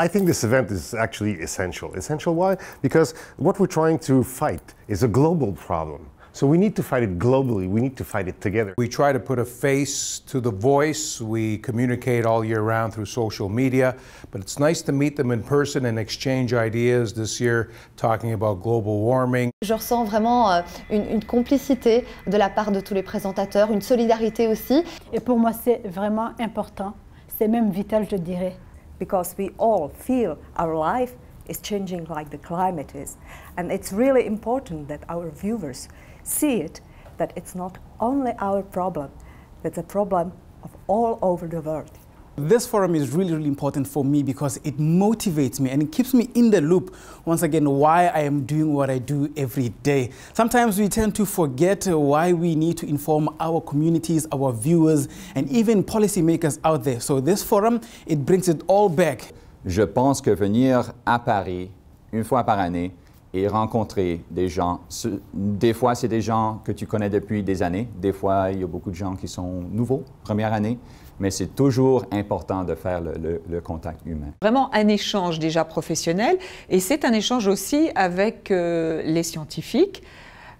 I think this event is actually essential. Essential why? Because what we're trying to fight is a global problem. So we need to fight it globally. We need to fight it together. We try to put a face to the voice. We communicate all year round through social media, but it's nice to meet them in person and exchange ideas this year talking about global warming. Je ressens vraiment euh, une, une complicité de la part de tous les présentateurs, une solidarité aussi. Et pour moi, c'est vraiment important. C'est même vital, je dirais. Because we all feel our life is changing like the climate is. And it's really important that our viewers see it, that it's not only our problem, it's a problem of all over the world. This forum is really, really important for me because it motivates me and it keeps me in the loop, once again, why I am doing what I do every day. Sometimes we tend to forget why we need to inform our communities, our viewers, and even policymakers out there. So this forum, it brings it all back. Je pense que venir à Paris une fois par année et rencontrer des gens, des fois c'est des gens que tu connais depuis des années, des fois il y a beaucoup de gens qui sont nouveaux, première année, mais c'est toujours important de faire le, contact humain. Vraiment un échange déjà professionnel, et c'est un échange aussi avec euh, les scientifiques,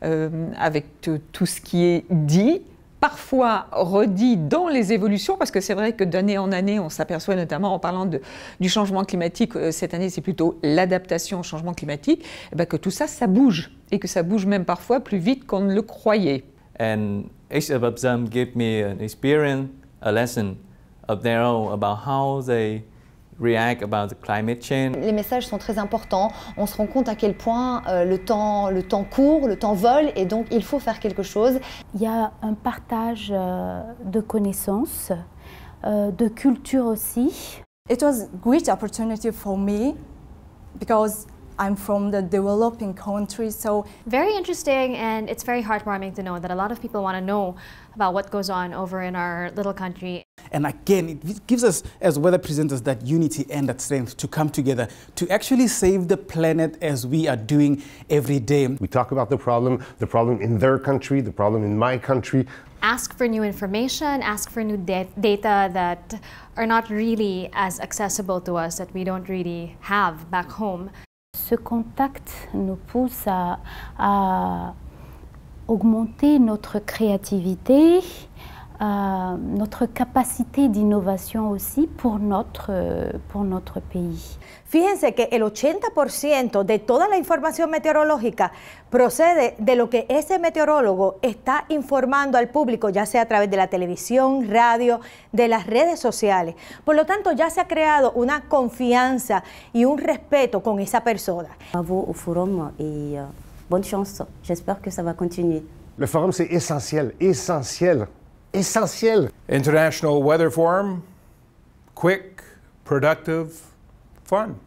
euh, avec tout ce qui est dit, parfois redit dans les évolutions, parce que c'est vrai que d'année en année, on s'aperçoit notamment en parlant du changement climatique, euh, cette année c'est plutôt l'adaptation au changement climatique, eh ben, que tout ça, ça bouge, et que ça bouge même parfois plus vite qu'on ne le croyait. And gave me an experience a lesson of their own about how they react about the climate change. Les messages sont très importants. On se rend compte à quel point euh, le, temps, le temps court, le temps vole, et donc il faut faire quelque chose. Il y a un partage euh, de connaissances, euh, de culture aussi. It was a great opportunity for me because I'm from the developing country, so... Very interesting, and it's very heartwarming to know that a lot of people want to know about what goes on over in our little country. And again, it gives us, as weather presenters, that unity and that strength to come together to actually save the planet as we are doing every day. We talk about the problem, the problem in their country, the problem in my country. Ask for new information, ask for new data that are not really as accessible to us, that we don't really have back home. Ce contact nous pousse à, augmenter notre créativité, euh, notre capacité d'innovation aussi pour notre, pour notre pays. Fíjense que el 80% de toda la información meteorológica procede de lo que ese meteorólogo está informando al público, ya sea a través de la televisión, radio, de las redes sociales. Por lo tanto, ya se ha creado una confianza y un respeto con esa persona. Bravo au forum et euh, bonne chance. J'espère que ça va continuer. Le forum, c'est essentiel, essentiel essentiel. International Weather Forum, quick, productive, fun.